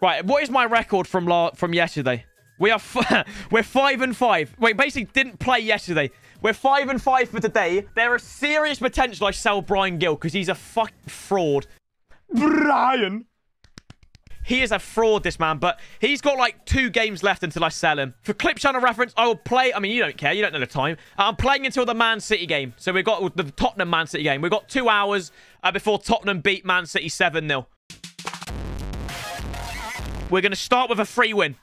Right, what is my record from la from yesterday? We are we're five and five. Wait, basically didn't play yesterday. We're five and five for today. There is serious potential I sell Bryan Gil because he's a fucking fraud. Brian. He is a fraud, this man, but he's got like two games left until I sell him. For Clip Channel reference, I will play. I mean, you don't care. You don't know the time. I'm playing until the Man City game. So we've got the Tottenham Man City game. We've got two hours uh, before Tottenham beat Man City 7 0. We're going to start with a free win.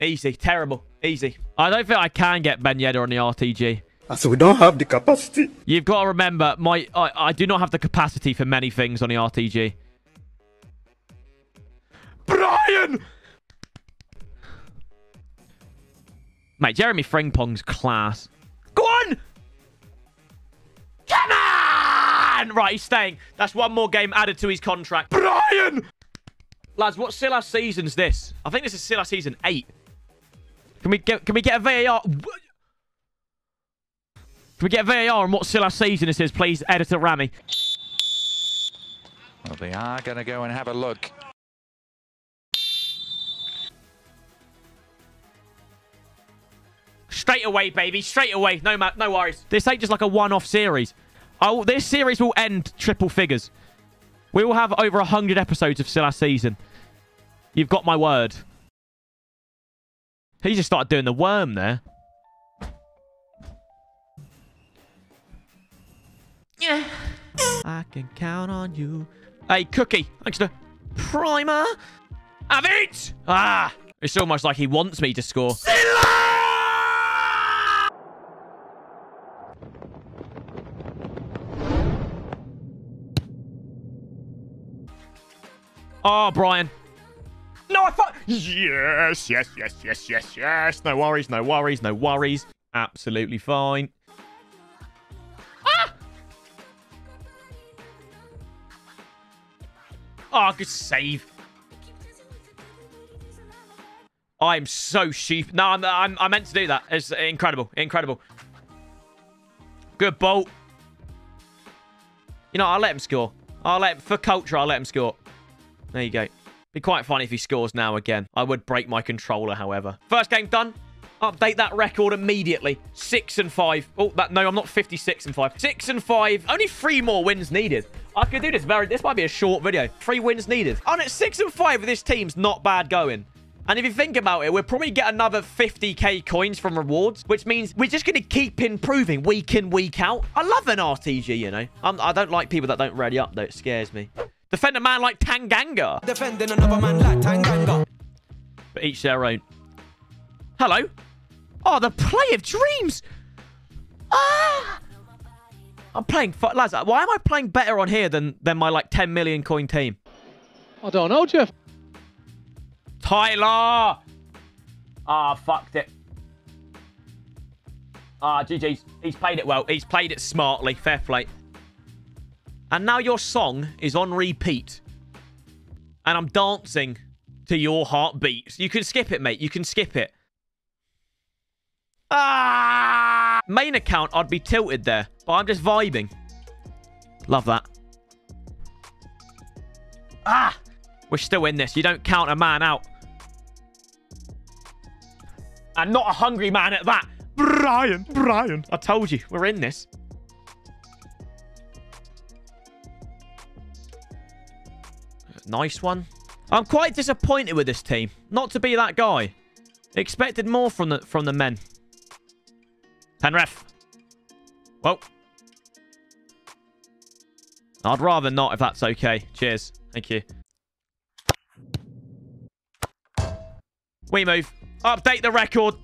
Easy. Terrible. Easy. I don't think I can get Ben Yedder on the RTG. Ah, so we don't have the capacity. You've got to remember, my I, I do not have the capacity for many things on the RTG. Brian! Mate, Jeremy Frimpong's class. Go on! Come on! Right, he's staying. That's one more game added to his contract. Brian! Lads, what Silas season's this? I think this is Silas season 8. Can we get can we get a VAR? Can we get a VAR on what Silas season this is, please, editor Rami? Well, they are going to go and have a look. Straight away, baby. Straight away. No, no worries. This ain't just like a one-off series. Oh, this series will end triple figures. We will have over 100 episodes of Silas season. You've got my word. He just started doing the worm there. Yeah. I can count on you. Hey, Cookie. Thanks to Primer. Have it! Ah! It's almost like he wants me to score. Oh, Brian. No, I thought... Yes, yes, yes, yes, yes, yes. No worries, no worries, no worries. Absolutely fine. Ah! Oh, good save. I'm so sheep. No, I'm, I'm, I meant to do that. It's incredible. Incredible. Good bolt. You know, I'll let him score. I'll let him, for culture, I'll let him score. There you go. Be quite funny if he scores now again. I would break my controller, however. First game done. Update that record immediately. Six and five. Oh, that no, I'm not 56 and five. Six and five. Only three more wins needed. I could do this very... This might be a short video. Three wins needed. Oh, On it, six and five this team's not bad going. And if you think about it, we'll probably get another 50k coins from rewards, which means we're just going to keep improving week in, week out. I love an RTG, you know. I'm, I do not like people that don't ready up, though. It scares me. Defend a man like Tanganga. Defending another man like Tanganga. But each their own. Hello. Oh, the play of dreams. Ah. I'm playing... Lads, why am I playing better on here than, than my, like, 10 million coin team? I don't know, Jeff. Tyler! Ah, oh, fucked it. Ah, oh, GG's. He's played it well. He's played it smartly. Fair play. And now your song is on repeat. And I'm dancing to your heartbeats. You can skip it, mate. You can skip it. Ah! Main account, I'd be tilted there. But I'm just vibing. Love that. Ah! We're still in this. You don't count a man out. And not a hungry man at that. Brian, Brian. I told you, we're in this. Nice one. I'm quite disappointed with this team. Not to be that guy. Expected more from the from the men. Penref. Well. I'd rather not if that's okay. Cheers. Thank you. We move. Update the record.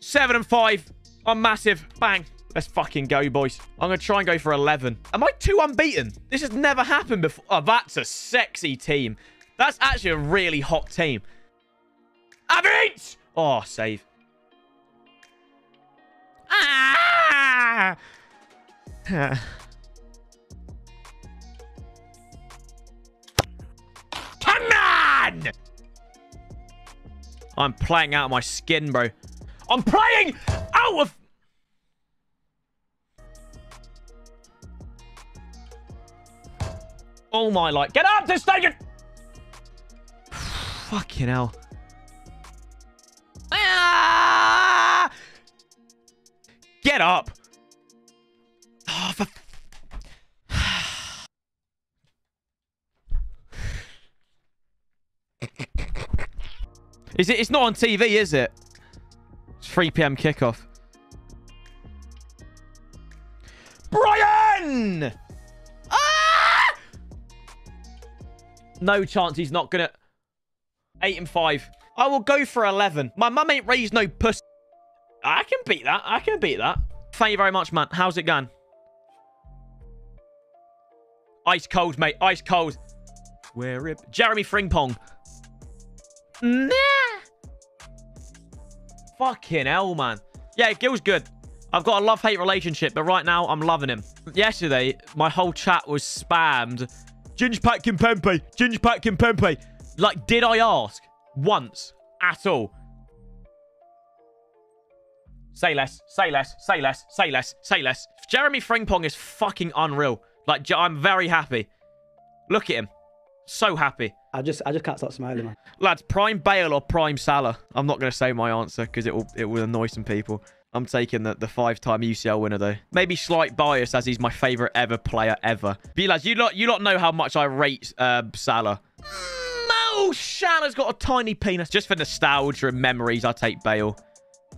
Seven and five. I'm massive. Bang. Let's fucking go, boys. I'm going to try and go for 11. Am I too unbeaten? This has never happened before. Oh, that's a sexy team. That's actually a really hot team. Avit! Oh, save. Ah! Come on! I'm playing out of my skin, bro. I'm playing out of... Oh my life. Get up to station! Fucking hell. Ah! Get up. Oh, for... is it? It's not on TV, is it? It's 3 p.m. kickoff. Brian! No chance he's not gonna... 8 and 5. I will go for 11. My mum ain't raised no puss. I can beat that. I can beat that. Thank you very much, man. How's it going? Ice cold, mate. Ice cold. Where it? Jeremy Frimpong. Nah. Fucking hell, man. Yeah, Gil's good. I've got a love-hate relationship, but right now, I'm loving him. Yesterday, my whole chat was spammed. Ginge Pack Kimpembe. Ginge Pack Kimpembe. Like, did I ask? Once. At all. Say less. Say less. Say less. Say less. Say less. Jeremy Frimpong is fucking unreal. Like, I'm very happy. Look at him. So happy. I just I just can't stop smiling, man. Lads, prime Bale or prime Salah? I'm not going to say my answer because it will it will annoy some people. I'm taking the, the five-time UCL winner, though. Maybe slight bias as he's my favourite ever player ever. But lads, you lot, you lot know how much I rate uh, Salah. Mo Salah's got a tiny penis. Just for nostalgia and memories, I take Bale.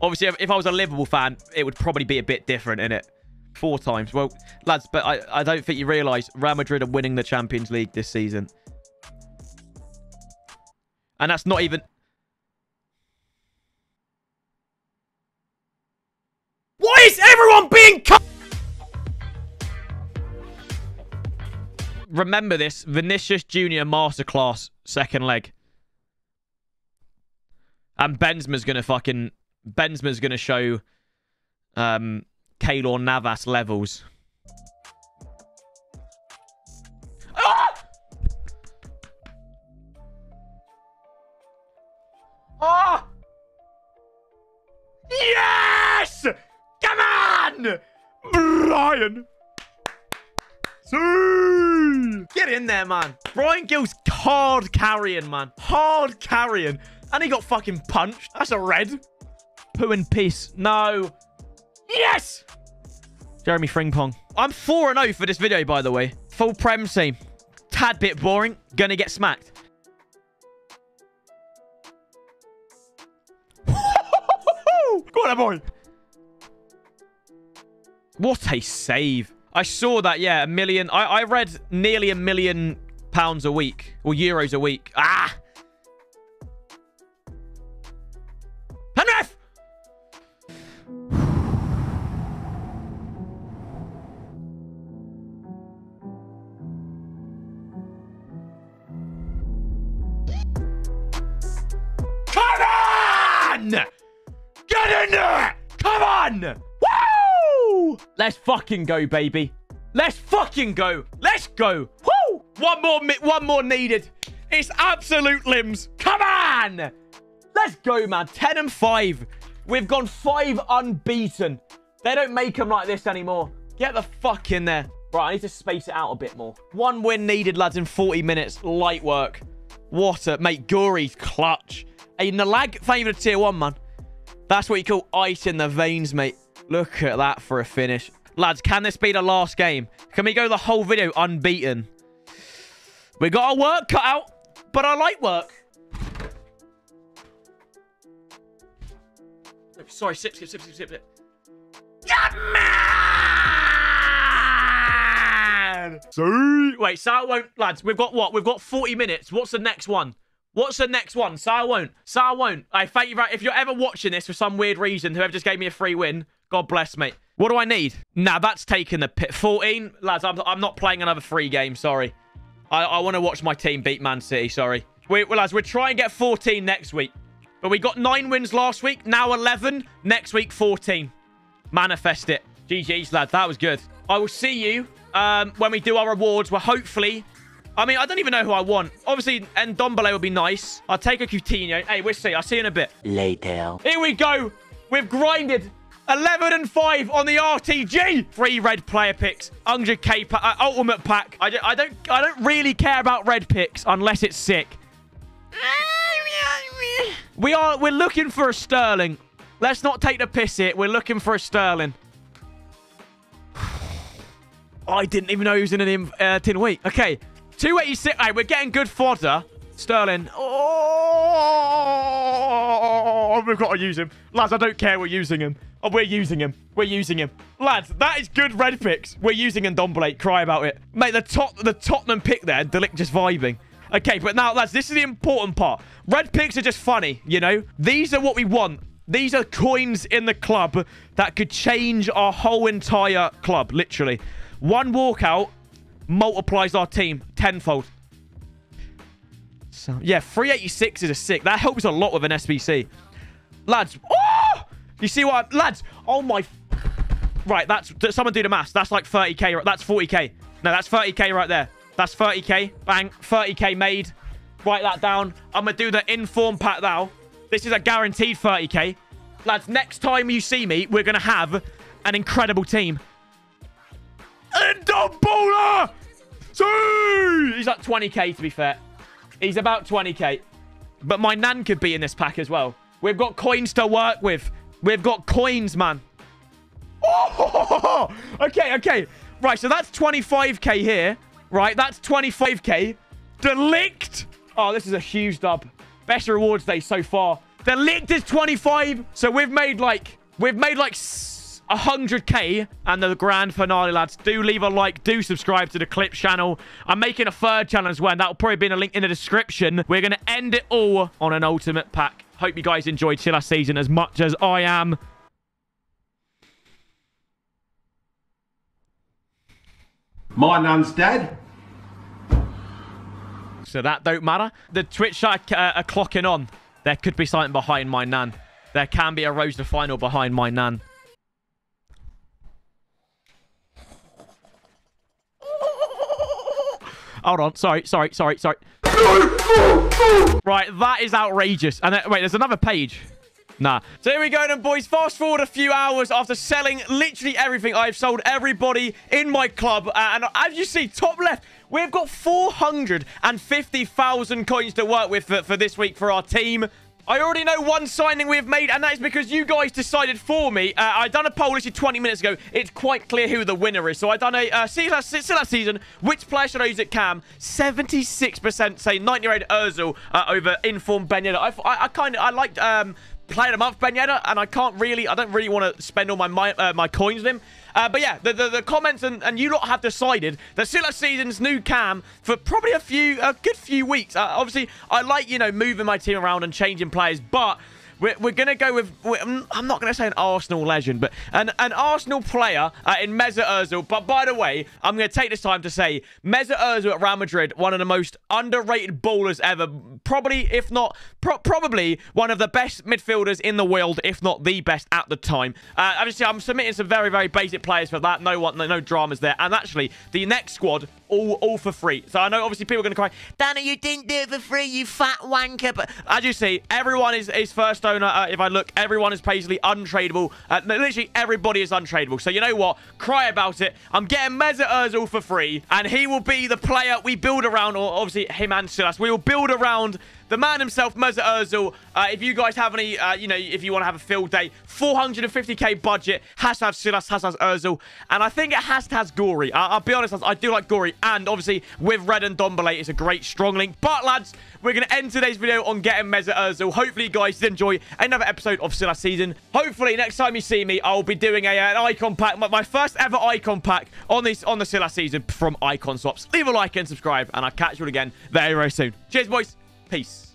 Obviously, if, if I was a Liverpool fan, it would probably be a bit different, in it. Four times. Well, lads, but I, I don't think you realise Real Madrid are winning the Champions League this season. And that's not even... Why is everyone being? Remember this. Vinicius Jr. Masterclass. Second leg. And Benzema's to fucking... Benzema's to show... Um, Keylor Navas levels. Brian! See! Get in there, man. Bryan Gil's hard carrying, man. Hard carrying. And he got fucking punched. That's a red. Poo in peace. No. Yes! Jeremy Frimpong. I'm 4-0 for this video, by the way. Full Prem team. Tad bit boring. Gonna get smacked. Go on, boy. What a save. I saw that, yeah, a million. I, I read nearly a million pounds a week. Or euros a week. Ah! Penrith! Come on! Get in there! Come on! Let's fucking go, baby. Let's fucking go. Let's go. Woo! One more, one more needed. It's absolute limbs. Come on! Let's go, man. 10 and 5. We've gone 5 unbeaten. They don't make them like this anymore. Get the fuck in there. Right, I need to space it out a bit more. One win needed, lads, in 40 minutes. Light work. What a... Mate, Gouiri's clutch. Hey, Nalag, thank you for the tier 1, man. That's what you call ice in the veins, mate. Look at that for a finish. Lads, can this be the last game? Can we go the whole video unbeaten? We got our work cut out, but I like work. Sorry, sip, sip, sip, sip, sip, sip. Yeah, man! See? Wait, Sal won't... Lads, we've got what? We've got 40 minutes. What's the next one? What's the next one? Sal won't. Sal won't. I thank you right. If you're ever watching this for some weird reason, whoever just gave me a free win, God bless, mate. What do I need? Nah, that's taking the pit. 14? Lads, I'm, I'm not playing another free game. Sorry. I, I want to watch my team beat Man City. Sorry. We, well, lads, we're trying to get 14 next week. But we got 9 wins last week. Now 11. Next week, 14. Manifest it. GG's, lads. That was good. I will see you um, when we do our rewards. We're hopefully... I mean, I don't even know who I want. Obviously, and Ndombele would be nice. I'll take a Coutinho. Hey, we'll see. I'll see you in a bit. Later. Here we go. We've grinded 11 and 5 on the RTG. Three red player picks. 100k pa uh, ultimate pack. I, I don't I don't really care about red picks unless it's sick. We are, we're looking for a Sterling. Let's not take the piss here. We're looking for a Sterling. I didn't even know he was in an uh, tin week. Okay, 286. All right, we're getting good fodder. Sterling. Oh, we've got to use him. Lads, I don't care. We're using him. Oh, we're using him. We're using him. Lads, that is good red picks. We're using Ndombele. Cry about it. Mate, the top, the Tottenham pick there. De Ligt just vibing. Okay, but now, lads, this is the important part. Red picks are just funny, you know? These are what we want. These are coins in the club that could change our whole entire club, literally. One walkout multiplies our team tenfold. So, yeah, 386 is a sick. That helps a lot with an SBC. Lads. Oh! You see what? Lads. Oh, my... Right, that's... Someone do the maths. That's like 30k. That's 40k. No, that's 30k right there. That's 30k. Bang. 30k made. Write that down. I'm going to do the inform pack now. This is a guaranteed 30k. Lads, next time you see me, we're going to have an incredible team. And Bowler! He's like 20k, to be fair. He's about 20k. But my nan could be in this pack as well. We've got coins to work with. We've got coins, man. Oh! Okay, okay. Right, so that's 25k here. Right, that's 25k. De Ligt. Oh, this is a huge dub. Best rewards day so far. De Ligt is 25. So we've made like... We've made like 100k and the grand finale, lads. Do leave a like. Do subscribe to the Clip channel. I'm making a third channel as well. And that'll probably be in a link in the description. We're going to end it all on an ultimate pack. Hope you guys enjoyed Silas season as much as I am. My nan's dead. So that don't matter. The Twitch are, uh, are clocking on. There could be something behind my nan. There can be a Rose to Final behind my nan. Hold on. Sorry, sorry, sorry, sorry. Right, that is outrageous. And then, wait, there's another page. Nah. So here we go then, boys. Fast forward a few hours after selling literally everything. I've sold everybody in my club. Uh, and as you see, top left, we've got 450,000 coins to work with for, for this week for our team. I already know one signing we've made, and that is because you guys decided for me. Uh, I done a poll literally 20 minutes ago. It's quite clear who the winner is. So I done a uh, still last season. Which player should I use at Cam? 76% say 90-rated Ozil uh, over informed Ben. I, I, I kind of I liked um, player of the and I can't really, I don't really want to spend all my my, uh, my coins with him. Uh, but yeah, the, the, the, comments and, and you lot have decided that Silas Season's new cam for probably a few, a good few weeks. Uh, obviously, I like, you know, moving my team around and changing players, but we're, we're going to go with, I'm not going to say an Arsenal legend, but an, an Arsenal player uh, in Mesut Ozil. But by the way, I'm going to take this time to say Mesut Ozil at Real Madrid, one of the most underrated ballers ever. Probably, if not, pro probably one of the best midfielders in the world, if not the best at the time. Uh, obviously, I'm submitting some very, very basic players for that. No one, no dramas there. And actually, the next squad all all for free. So I know obviously people are going to cry, Danny, you didn't do it for free, you fat wanker. But as you see, everyone is, is first owner. Uh, if I look, everyone is basically untradeable. Uh, literally everybody is untradeable. So you know what? Cry about it. I'm getting Mesut Ozil for free, and he will be the player we build around, or obviously him and Silas. We will build around the man himself, Mesut Ozil. Uh, if you guys have any, uh, you know, if you want to have a field day, 450k budget, has to Silas, has have Ozil, and I think it has have Gouiri. I I'll be honest, I do like Gouiri. and obviously with Red and Ndombele, it's a great strong link. But lads, we're going to end today's video on getting Mesut Ozil. Hopefully you guys did enjoy another episode of Silas season. Hopefully next time you see me, I'll be doing a, an icon pack, my, my first ever icon pack on this on the Silas season from Icon Swaps. Leave a like and subscribe, and I'll catch you all again very, very soon. Cheers, boys. Peace.